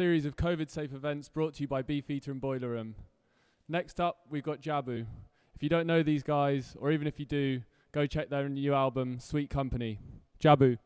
series of COVID safe events brought to you by Beefeater and Boiler Room. Next up, we've got Jabu. If you don't know these guys, or even if you do, go check their new album, Sweet Company. Jabu.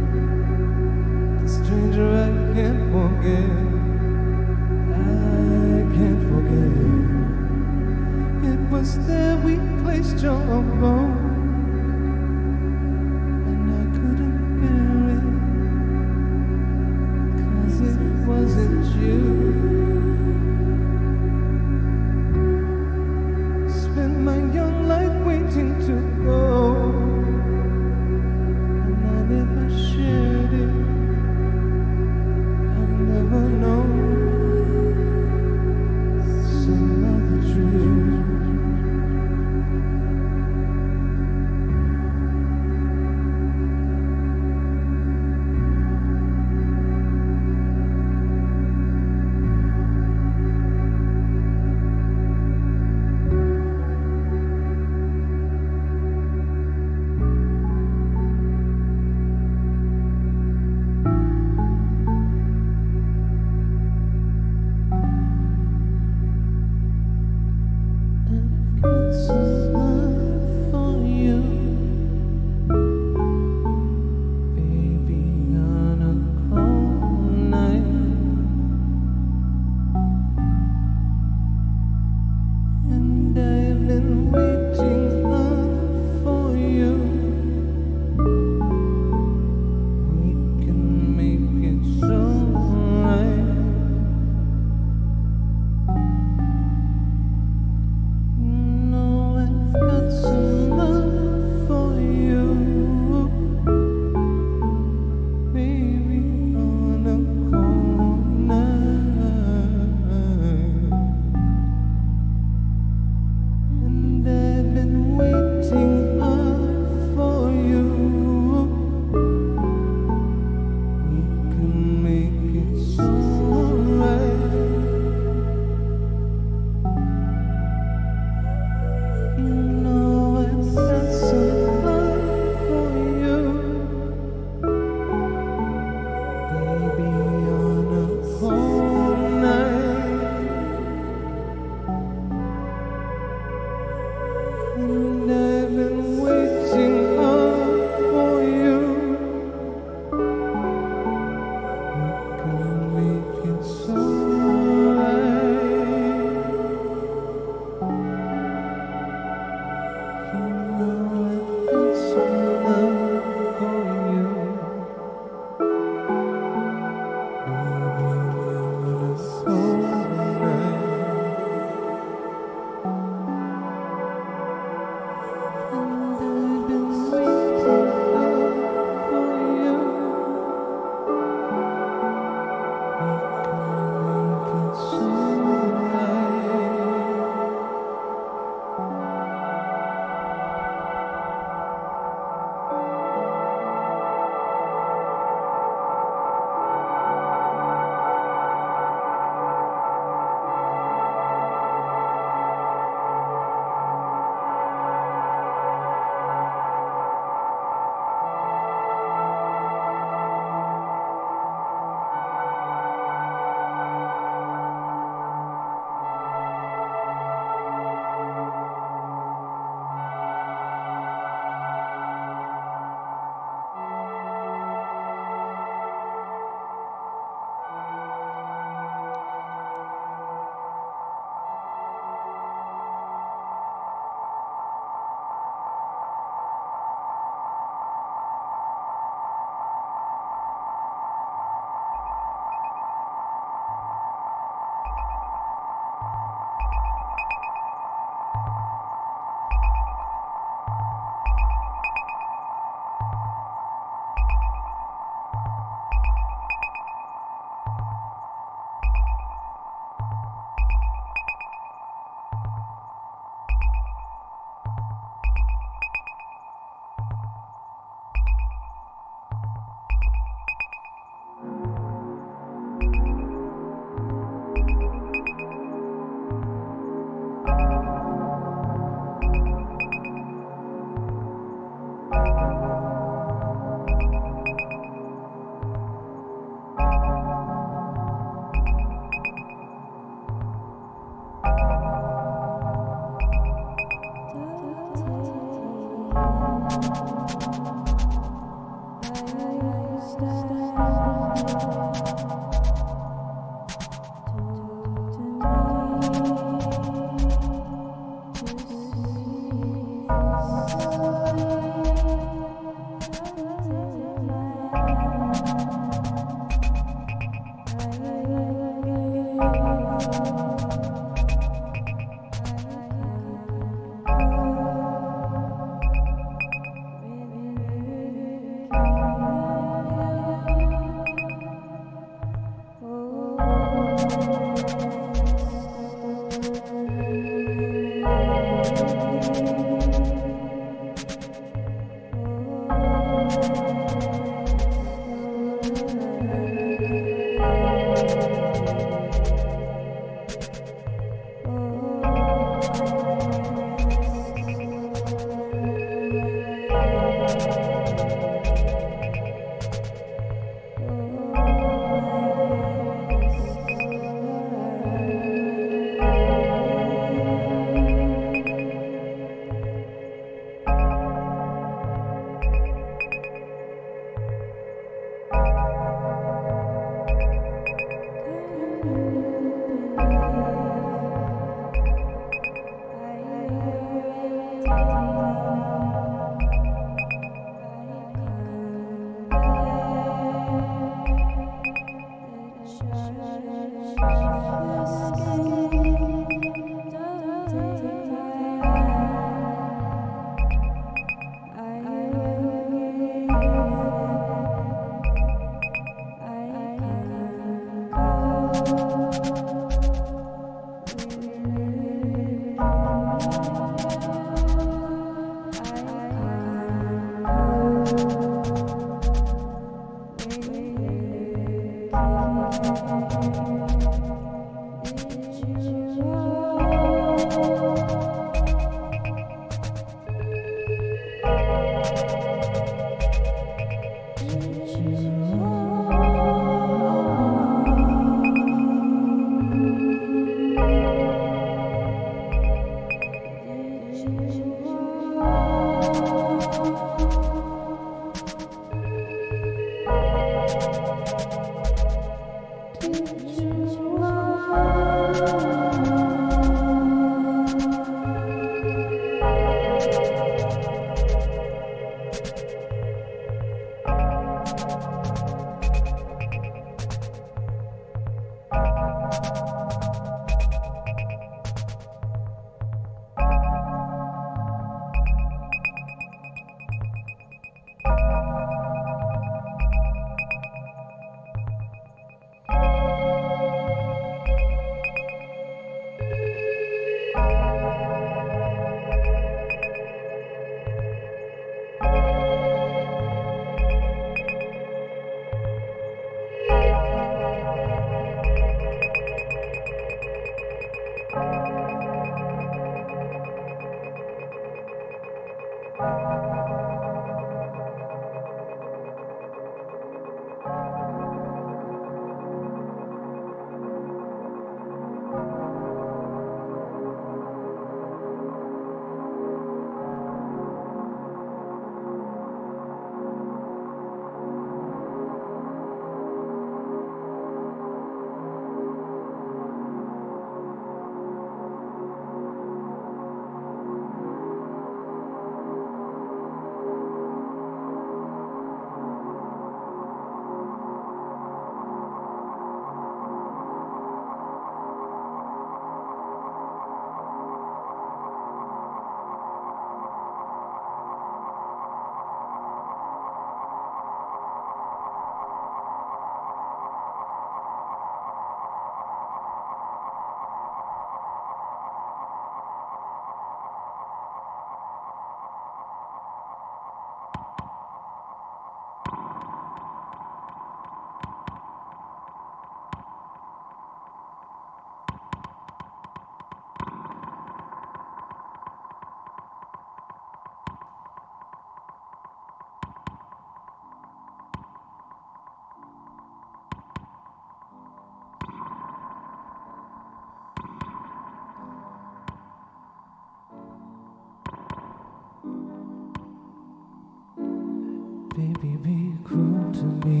Baby, be cruel to me.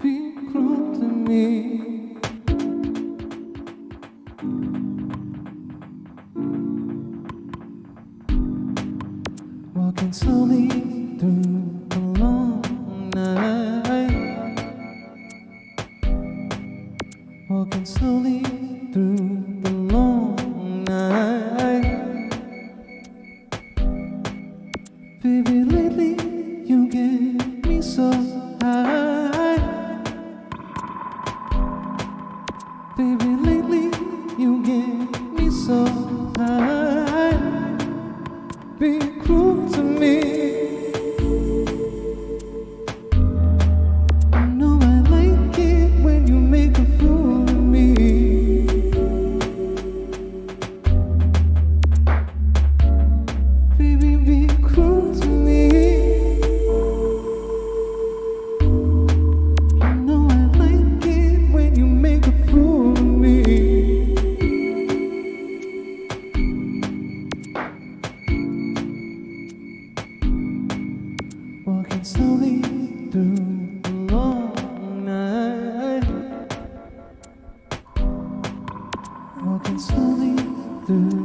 Be cruel to me. Walking slowly through the long night. Walking slowly through the Walking slowly through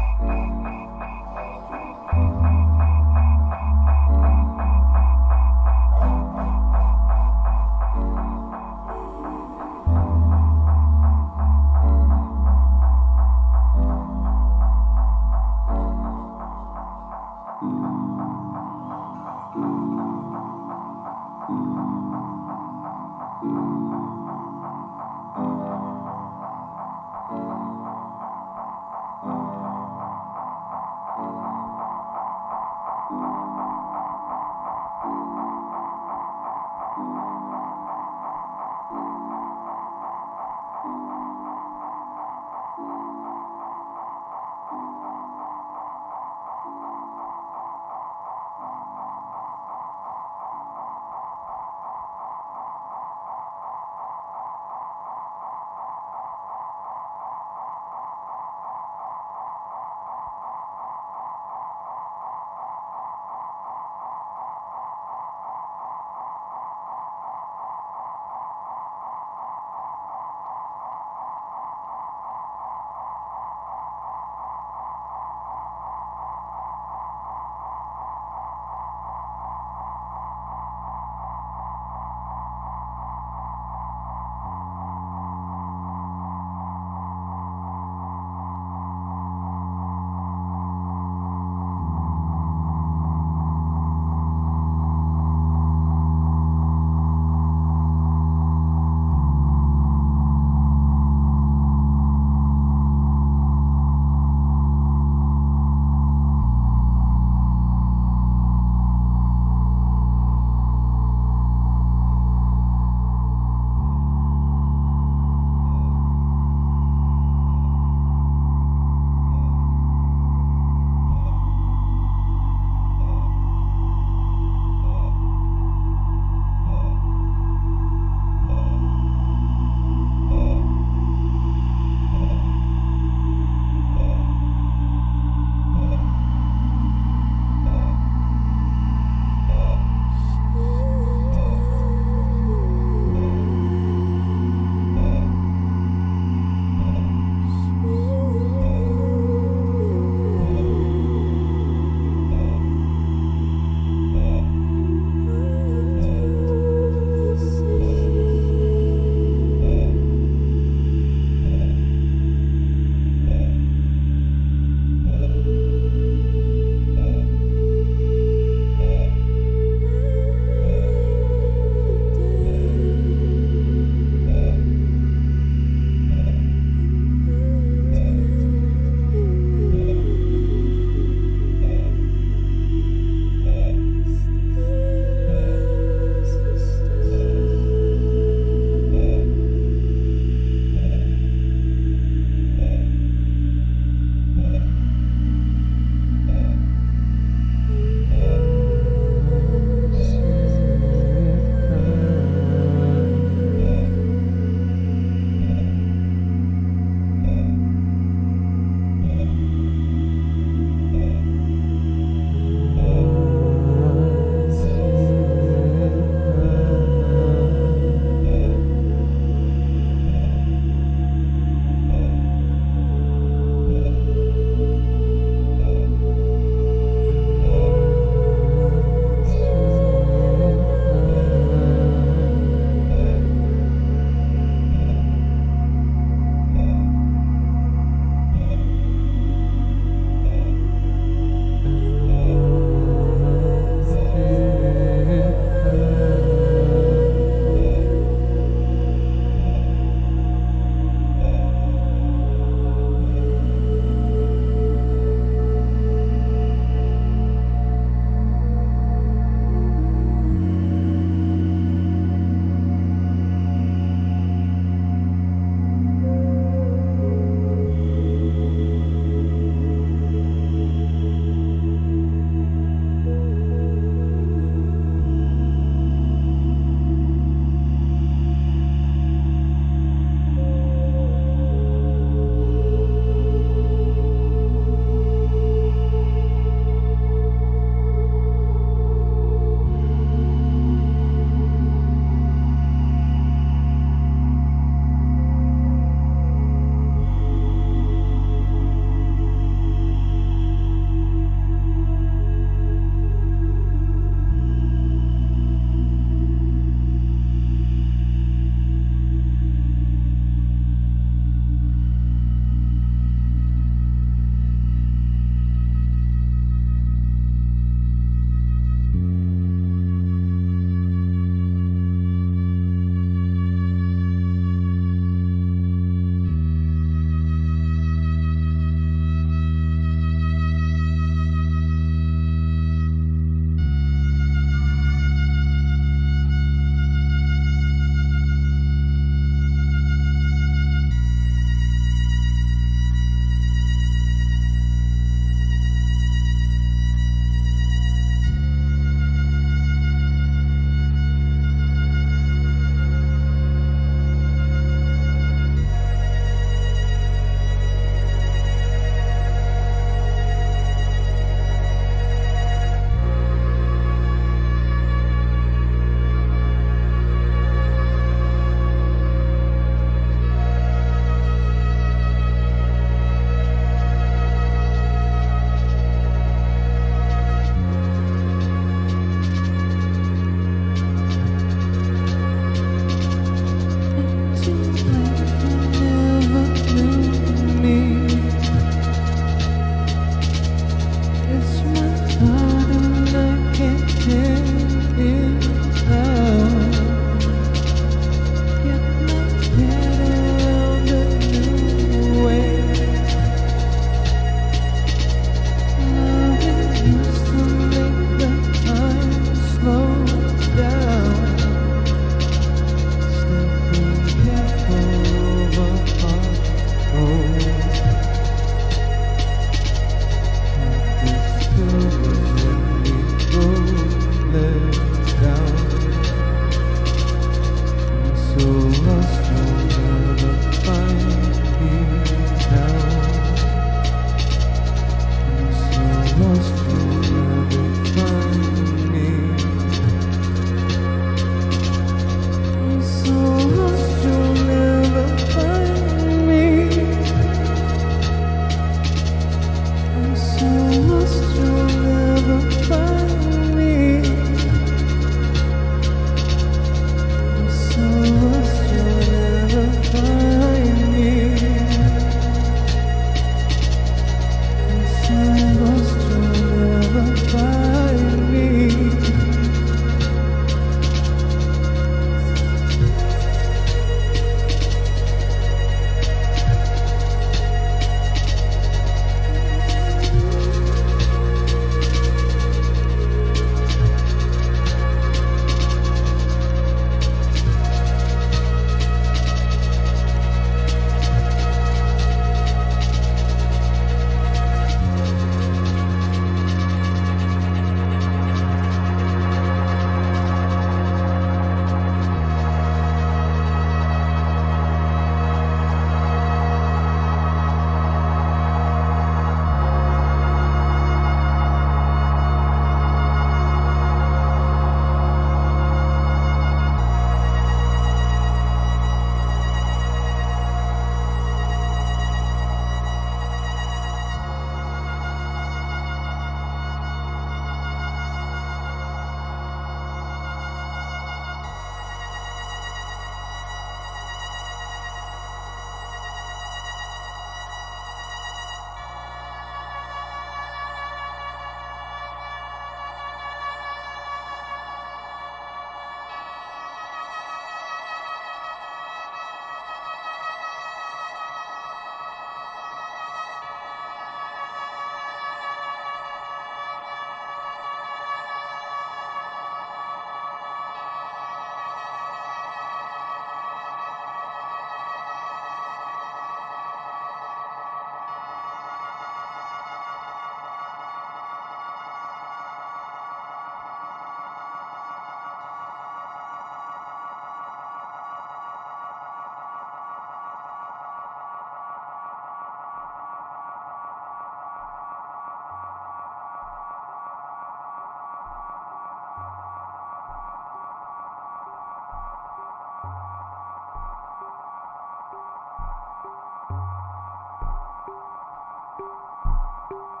you